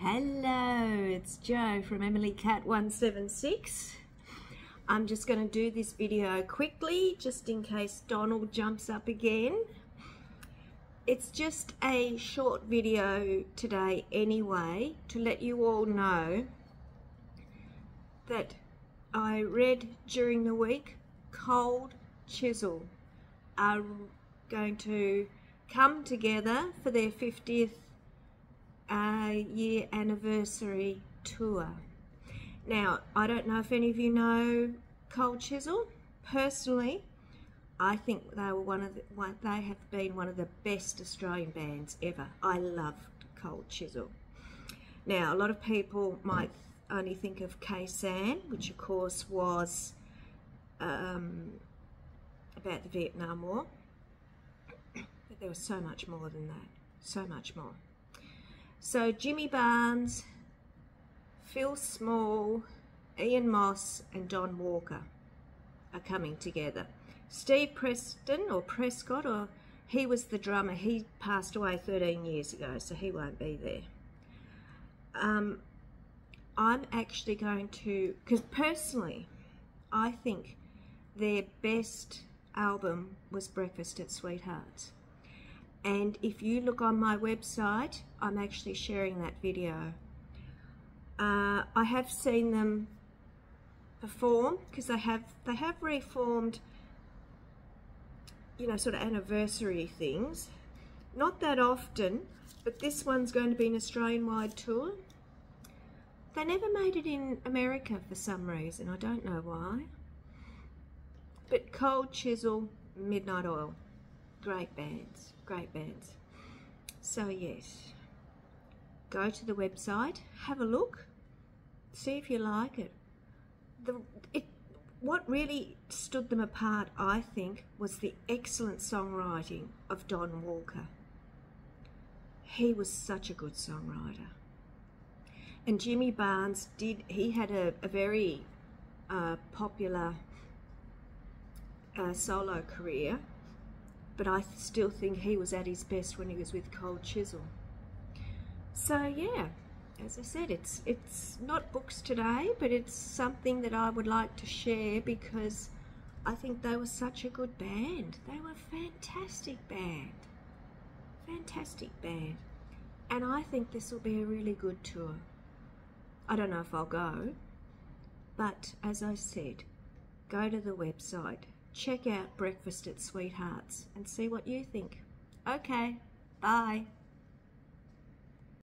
Hello, it's Joe from Emily Cat 176. I'm just going to do this video quickly just in case Donald jumps up again. It's just a short video today anyway to let you all know that I read during the week Cold Chisel are going to come together for their 50th uh, year anniversary tour. Now, I don't know if any of you know Cold Chisel. Personally, I think they were one of the, one, they have been one of the best Australian bands ever. I loved Cold Chisel. Now, a lot of people might only think of Khe Sanh, which of course was um, about the Vietnam War. But there was so much more than that. So much more. So Jimmy Barnes, Phil Small, Ian Moss and Don Walker are coming together. Steve Preston or Prescott or he was the drummer. He passed away 13 years ago, so he won't be there. Um, I'm actually going to, because personally, I think their best album was Breakfast at Sweethearts. And if you look on my website, I'm actually sharing that video. Uh, I have seen them perform because they have they have reformed you know sort of anniversary things. Not that often but this one's going to be an Australian wide tour. They never made it in America for some reason. I don't know why. But Cold Chisel Midnight Oil great bands great bands so yes go to the website have a look see if you like it the, it, what really stood them apart, I think, was the excellent songwriting of Don Walker. He was such a good songwriter. And Jimmy Barnes did, he had a, a very uh, popular uh, solo career, but I still think he was at his best when he was with Cold Chisel. So, yeah as I said, it's it's not books today, but it's something that I would like to share because I think they were such a good band. They were a fantastic band. Fantastic band. And I think this will be a really good tour. I don't know if I'll go, but as I said, go to the website, check out Breakfast at Sweethearts and see what you think. Okay, bye.